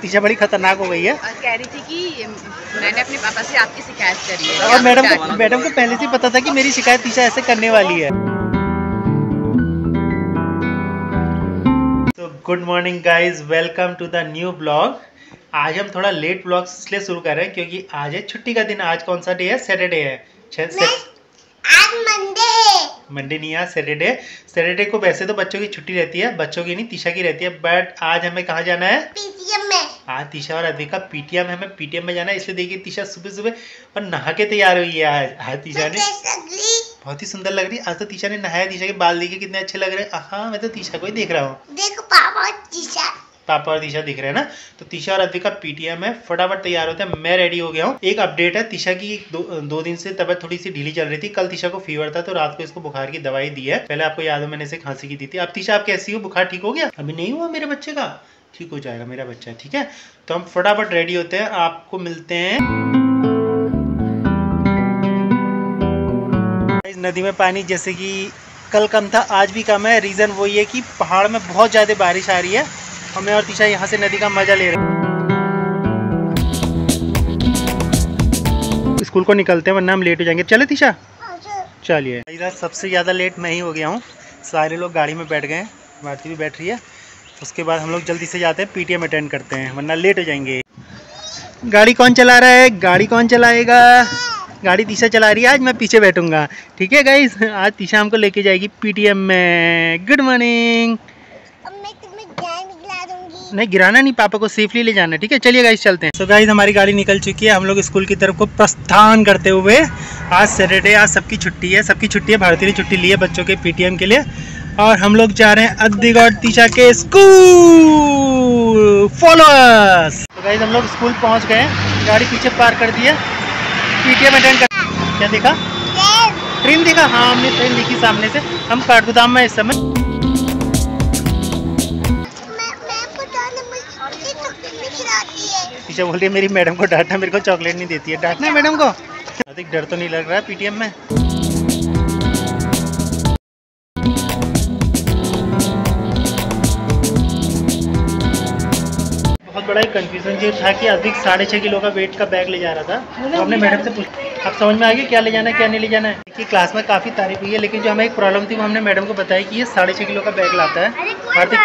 तीशा बड़ी खतरनाक हो गई है। और कह रही थी कि मैंने अपने पापा से आपकी शिकायत करी है। और मैडम को मैडम को पहले से पता था कि मेरी शिकायत तीशा ऐसे करने वाली है। तो good morning guys welcome to the new blog आज हम थोड़ा लेट ब्लॉग इसलिए शुरू कर रहे हैं क्योंकि आज है छुट्टी का दिन। आज कौन सा डे है? सैटरडे है। आज मंडे है। मंडे नहीं है सैटरडे। सैटरडे को वैसे तो बच्चों की छुट्टी रहती है बच्चों की नहीं तीशा की रहती है बट आज हमें कहाँ जाना है? पीटीएम में। आज तीशा और अद्विका पीटीएम है हमें पीटीएम में जाना है इसलिए देखिए तीशा सुबह सुबह और नहा के तैयार हुई है आज। आज तीशा ने। बहुत ही सुंदर लग रही है। आज तो तीशा ने नहाया तीशा के बाल देखिए कितने अच्छे लग रहे हैं। हाँ मैं तो तीशा को ही देख रहा हूँ। देखो पापा पापा और तीशा दिख रहे हैं ना? तो तीशा और अद्विका पीटीएम है फटाफट तैयार होते हैं मैं रेडी हो गया हूँ। एक अपडेट है तीशा की दो, दो दिन से तबियत थोड़ी सी ढीली चल रही थी कल तीशा को फीवर था तो रात को इसको बुखार की दवाई दी है। पहले आपको याद हो मैंने इसे खांसी की दी थी। अब तीशा आप कैसी हो? बुखार ठीक हो गया? अभी नहीं हुआ मेरे बच्चे का? ठीक हो जाएगा मेरा बच्चा ठीक है? तो हम फटाफट रेडी होते हैं आपको मिलते हैं। नदी में पानी जैसे कि कल कम था आज भी कम है। रीज़न वही है कि पहाड़ में बहुत ज़्यादा बारिश आ रही है। और मैं और तीशा यहाँ से नदी का मज़ा ले रहे हैं। स्कूल को निकलते हैं वरना हम लेट हो जाएँगे। चले तीशा? चलिए। इधर सबसे ज़्यादा लेट मैं ही हो गया हूँ। सारे लोग गाड़ी में बैठ गए हैं। भारती भी बैठ रही है। उसके बाद हम लोग जल्दी से जाते हैं पीटीएम अटेंड करते हैं वरना लेट हो जाएँगे। गाड़ी कौन चला रहा है? गाड़ी कौन चलाएगा? गाड़ी तीशा चला रही है। आज मैं पीछे बैठूँगा। ठीक है गाइस आज तीशा हमको लेके जाएगी पीटीएम में। गुड मॉर्निंग नहीं गिराना नहीं पापा को सेफली ले जाना ठीक है? चलिए गाइस चलते हैं। सो गाइस हमारी गाड़ी निकल चुकी है। हम लोग स्कूल की तरफ़ को प्रस्थान करते हुए आज सैटरडे आज सबकी छुट्टी है। सबकी छुट्टी है भारतीय छुट्टी ली है बच्चों के पीटीएम के लिए। और हम लोग जा रहे हैं अद्दिगढ़ तीशा के स्कूल फॉलोअर्स तो गाइस हम लोग स्कूल पहुँच गए गाड़ी पीछे पार कर दी है। पीटीएम अटेंड कर क्या देखा? ट्रेन देखा? हाँ हमने ट्रेन देखी सामने से। हम काठगोदाम में इस समय टीचर बोल रही है मेरी मैडम को डांटना मेरे को चॉकलेट नहीं देती है डांटना मैडम को। अधिक डर तो नहीं लग रहा है पीटीएम में? बहुत बड़ा एक कंफ्यूजन जो था कि अधिक साढ़े छः किलो का वेट का बैग ले जा रहा था। तो हमने मैडम से पूछ आप समझ में आ गया क्या ले जाना है क्या नहीं ले जाना है? देखिए क्लास में काफ़ी तारीफ़ हुई है लेकिन जो हमें एक प्रॉब्लम थी वो हमने मैडम को बताया कि ये साढ़े छः किलो का बैग लाता है। कार्तिक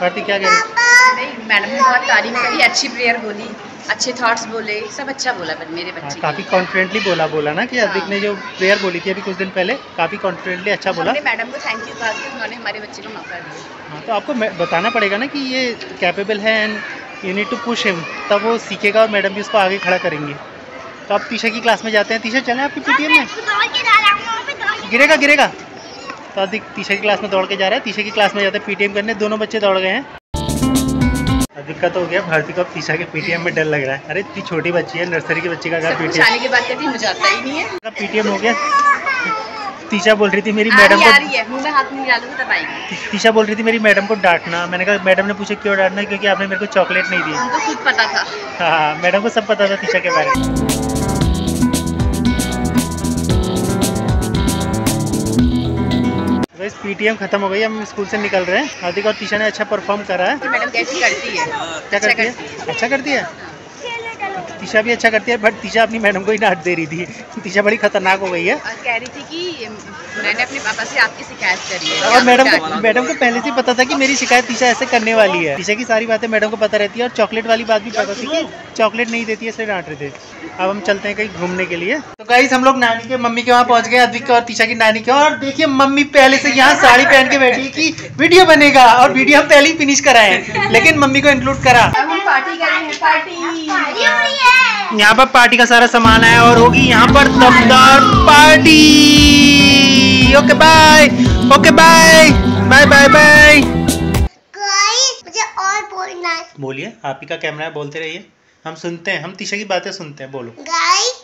कार्तिक क्या कह रही नहीं मैडम ने बहुत तारीफ़ करी अच्छी प्रेयर बोली अच्छे थॉट्स बोले सब अच्छा बोला पर मेरे हाँ, बच्चे काफ़ी कॉन्फिडेंटली बोला बोला ना कि अधिक ने जो प्रेयर बोली थी अभी कुछ दिन पहले काफ़ी कॉन्फिडेंटली अच्छा बोला। मैडम को थैंक यू कहा कि उन्होंने हमारे बच्चे को मौका दिया। हाँ तो आपको बताना पड़ेगा ना कि ये कैपेबल है and you need to push him तब वो सीखेगा और मैडम भी उसको आगे खड़ा करेंगी। तो आप तीशा की क्लास में जाते हैं। तीशा चलें आपकी पीटीएम में हूँ गिरेगा गिरेगा। तो अधिक तीशा की क्लास में दौड़ के जा रहा है। तीशा की क्लास में जाते हैं पीटीएम करने। दोनों बच्चे दौड़ गए हैं। अधिक का तो हो गया। भारती को अब तीशा के पीटीएम में डर लग रहा है। अरे इतनी छोटी बच्ची है। नर्सरी की बच्ची का कुछ पीटीएम आने के बाद कहती मुझे आता ही नहीं है। पीटीएम हो गया। तीशा बोल रही थी मेरी मैडम को रही मुँह में हाथ नहीं डालूँगी तब आएगी तीशा बोल रही थी मेरी मैडम को डांटना। मैंने कहा मैडम ने पूछा क्यों डांटना? क्योंकि आपने मेरे को चॉकलेट नहीं दी। उनको खुद पता था। हाँ मैडम को सब पता था तीशा के बारे में। बस पीटीएम खत्म हो गई हम स्कूल से निकल रहे हैं। हार्दिक और तीशा ने अच्छा परफॉर्म करा है। मैडम कैसी करती है? क्या करती है। अच्छा करती है? तीशा भी अच्छा करती है बट तीशा अपनी मैडम को ही डांट दे रही थी। तीशा बड़ी खतरनाक हो गई है। और कह रही थी कि मैंने अपने पापा से आपकी शिकायत करी है। और मैडम को मैडम को पहले से पता था कि मेरी शिकायत तीशा ऐसे करने वाली है। तीशा की सारी बातें मैडम को पता रहती है और चॉकलेट वाली बात भी पता थी कि चॉकलेट नहीं देती है इसलिए डांट रहे थे। अब हम चलते हैं कहीं घूमने के लिए। तो गाइस हम लोग नानी के मम्मी के वहाँ पहुँच गए अद्विक और तीशा की नानी के और देखिए मम्मी पहले से यहाँ साड़ी पहन के बैठी है कि वीडियो बनेगा। और वीडियो हम पहले ही फिनिश कराए लेकिन मम्मी को इंक्लूड करा। अब हम पार्टी करेंगे पार्टी यहाँ पर पार्टी का सारा सामान आया और होगी यहाँ पर दमदार party. Okay bye okay bye bye bye bye और बोलिए आप ही का कैमरा है बोलते रहिए। हम सुनते हैं हम तीशा की बातें सुनते हैं बोलो। गाइस